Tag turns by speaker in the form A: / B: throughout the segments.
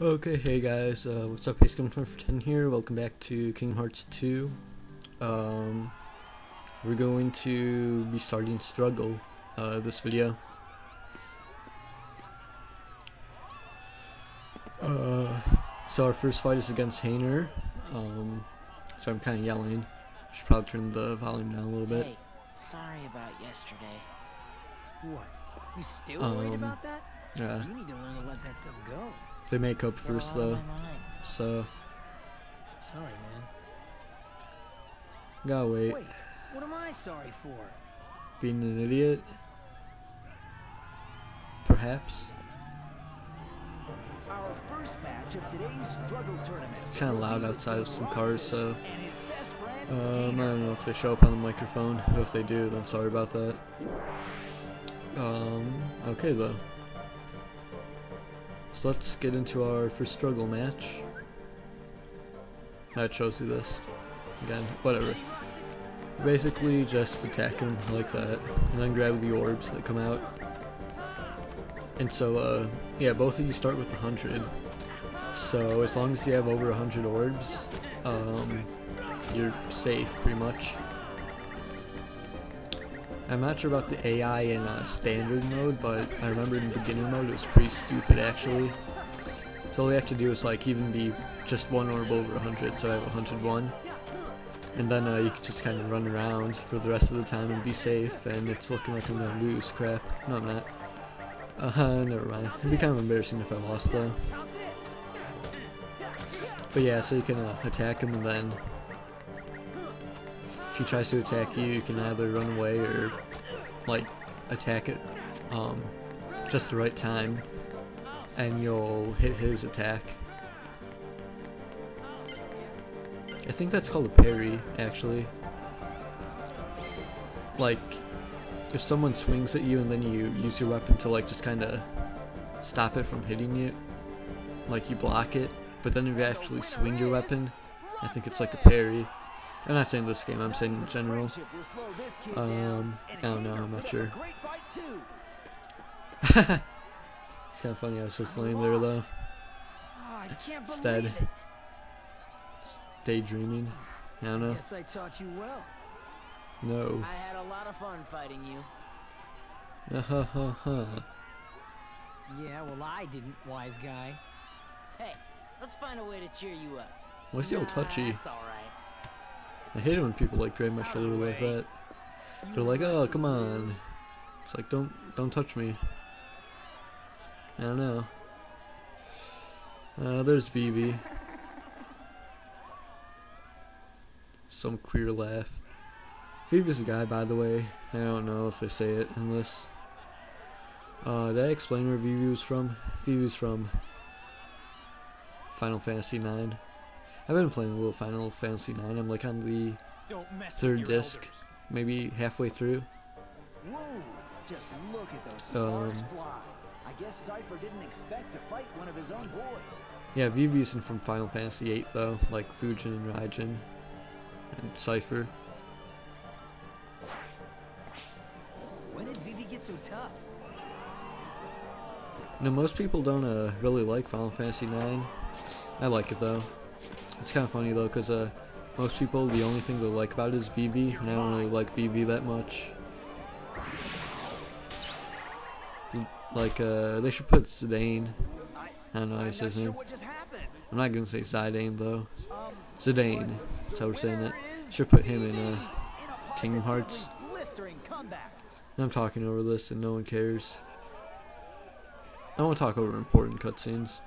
A: Okay, hey guys, uh, what's up? Ace Coming for 10 here. Welcome back to Kingdom Hearts 2. Um, we're going to be starting Struggle uh, this video. Uh, so our first fight is against Hayner. Um, so I'm kind of yelling. Should probably turn the volume down a little bit.
B: Hey, sorry about yesterday.
C: What? You still worried
A: Um,
C: about that?
A: Yeah,
C: You need to learn to let that stuff go.
A: They make up
B: Got a
A: first though. So
C: Sorry, man.
A: gotta wait.
C: Wait, what am I sorry for?
A: Being an idiot, perhaps.
D: Our first match of today's struggle tournament.
A: It's kinda loud outside of some cars, so,
D: and his best friend,
A: Um, I don't know if they show up on the microphone. If they do, then sorry about that. Um, okay though. So let's get into our first struggle match. I chose you this. Again, whatever. Basically, just attack him like that, and then grab the orbs that come out. And so, uh, yeah, both of you start with 100. So as long as you have over 100 orbs, um, you're safe pretty much. I'm not sure about the AI in uh, standard mode, but I remember in beginner mode it was pretty stupid actually. So all you have to do is like even be just one orb over 100, so I have 101. And then uh, you can just kind of run around for the rest of the time and be safe, and it's looking like I'm gonna lose. Crap. No, I'm not. Uh never mind. It'd be kind of embarrassing if I lost though. But yeah, so you can uh, attack him and then he tries to attack you, you can either run away or like attack it um, just the right time and you'll hit his attack. I think that's called a parry, actually. Like, if someone swings at you and then you use your weapon to like just kind of stop it from hitting you, like you block it, but then you actually swing your weapon, I think it's like a parry. I'm not saying this game, I'm saying in general.
D: Friendship will slow this kid
A: Um, I don't know, I'm not sure.
D: a great fight too.
A: it's kind of funny, I was just laying there though,
C: I can't believe
A: Instead. daydreaming. I don't know.
C: Guess I taught you well.
A: No.
B: I had a lot of fun fighting you.
A: Uh ha ha ha.
C: Yeah, well, I didn't, wise guy.
B: Hey, let's find a way to cheer you up.
A: Why's he all touchy?
B: That's alright.
A: I hate it when people like grab my shoulder like that. They're like, oh, come on. It's like, don't, don't touch me. I don't know. Uh, there's Vivi. Some queer laugh. Vivi's a guy, by the way. I don't know if they say it unless. Uh, did I explain where Vivi was from? Vivi's from Final Fantasy IX. I've been playing a little Final Fantasy IX. I'm like on the third disc,
D: elders.
A: maybe halfway through.
D: Whoa! Just look at those
A: Um,
D: fly. I guess Seifer didn't expect to fight one of his own boys.
A: Yeah, Vivi isn't from Final Fantasy VIII though, like Fujin and Raijin and Seifer.
C: When did Vivi get so tough?
A: No, most people don't uh, really like Final Fantasy IX. I like it though. It's kind of funny though, cause uh, most people the only thing they like about it is Vivi, and I don't really like Vivi that much. Like, uh, they should put Zidane.
D: I,
A: don't know how
D: I'm
A: you say his name.
D: what just happened.
A: I'm not gonna say Zidane though.
D: Um,
A: Zidane. That's how we're saying it. Should put him in uh,
D: in
A: Kingdom Hearts.
D: positively Blistering comeback.
A: I'm talking over this and no one cares. I want to talk over important cutscenes.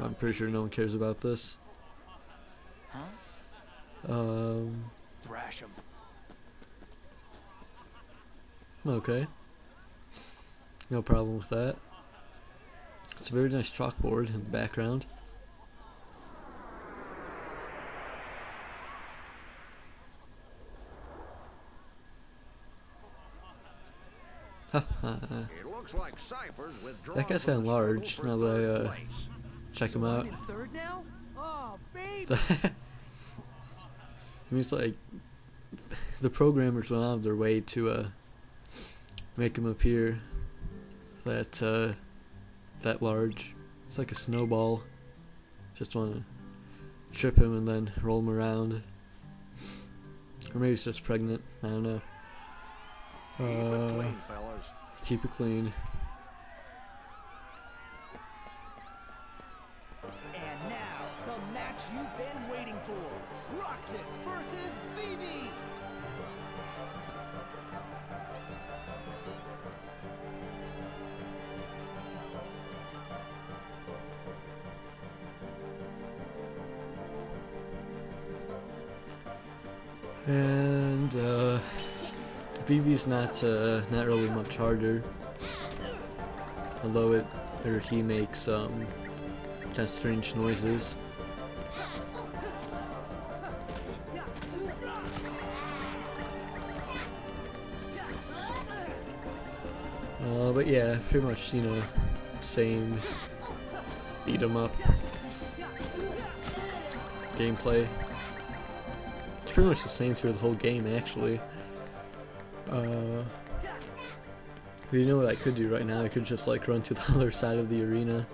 A: I'm pretty sure no one cares about this.
B: Huh?
A: Um,
C: Thrash him.
A: okay. No problem with that. It's a very nice chalkboard in the background.
E: It looks like Seifer's withdrawn
A: That guy's
E: from
A: kinda large, now that I, uh. Check
C: so
A: him out.
C: I'm in third now? Oh, baby!
A: I mean, it's like the programmers went out of their way to uh, make him appear that uh, that large. It's like a snowball. Just want to trip him and then roll him around. Or maybe he's just pregnant. I don't know.
E: Keep it
A: Uh,
E: clean, fellas.
A: keep it clean.
D: And
A: uh, Vivi's not uh, not really much harder, although it or he makes um, kind of strange noises. Uh, but yeah, pretty much you know same beat 'em up gameplay. Pretty much the same through the whole game, actually. Uh, you know what I could do right now? I could just like run to the other side of the arena.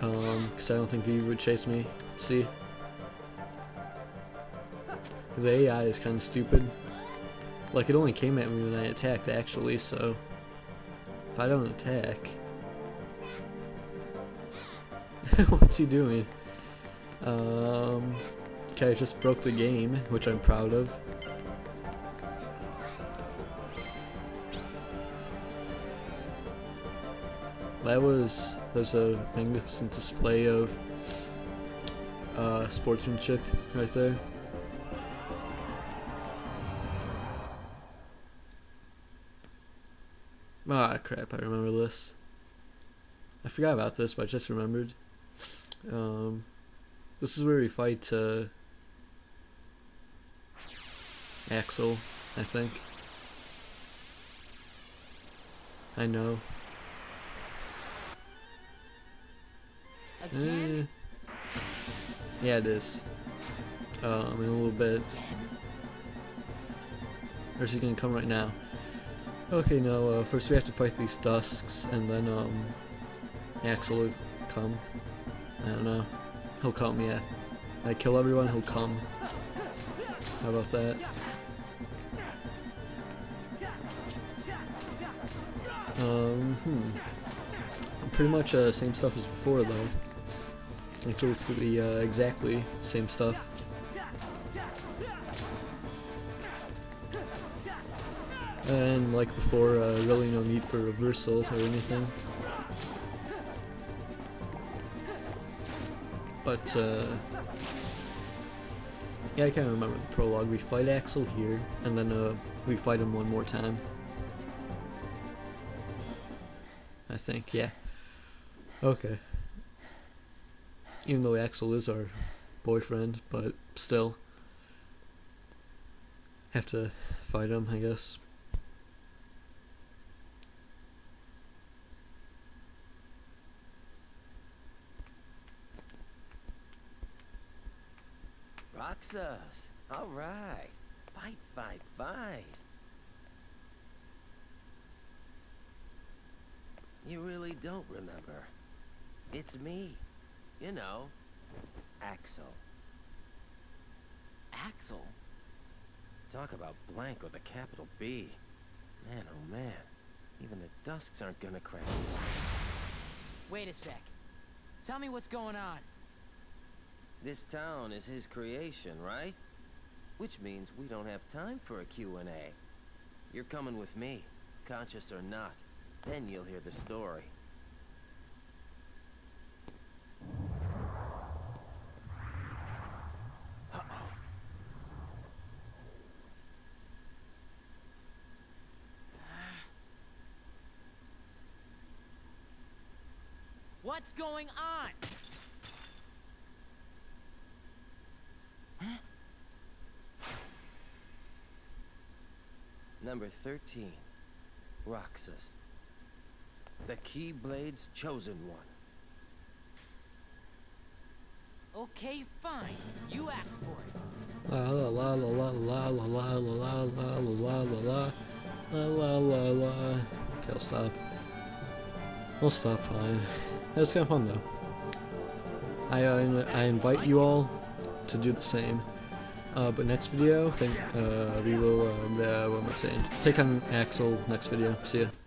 A: Um, because I don't think Vivi would chase me. See? The AI is kind of stupid. Like, it only came at me when I attacked, actually, so... If I don't attack... What's he doing? Um... Okay, I just broke the game, which I'm proud of. That was was a magnificent display of uh, sportsmanship right there. Ah, crap! I remember this. I forgot about this, but I just remembered. Um, this is where we fight uh, Axel, I think. I know. Eh. Yeah, it is. Um, in a little bit. Or is he gonna come right now? Okay, now uh, first we have to fight these Dusks, and then, um, Axel will come. I don't know. He'll come, yeah. I kill everyone, he'll come. How about that? Um, hmm. Pretty much uh, same stuff as before, though. Actually, it's the uh, exactly same stuff. And like before, uh, really no need for reversal or anything. But, uh, yeah, I can't remember the prologue. We fight Axel here, and then uh, we fight him one more time. I think, yeah. Okay. Even though Axel is our boyfriend, but still. Have to fight him, I guess.
F: Roxas. All right. Fight, fight, fight. You really don't remember. It's me. You know, Axel.
B: Axel?
F: Talk about blank with a capital B. Man, oh man. Even the Dusks aren't gonna crack this one.
B: Wait a sec. Tell me what's going on.
F: This town is his creation, right? Which means we don't have time for a Q&A. You're coming with me, conscious or not. Then you'll hear the story.
B: What's going on?
F: Number 13. Roxas. The Keyblade's chosen one.
B: Okay, fine. You asked for it.
A: La la la la la la la la la la la la la la la la la la. Okay, I'll stop. I'll stop fine. That was kind of fun though. I, uh, I invite you all to do the same. Uh, but next video, think uh, we will. Uh, uh, what am I saying? Take on Axel next video. See ya.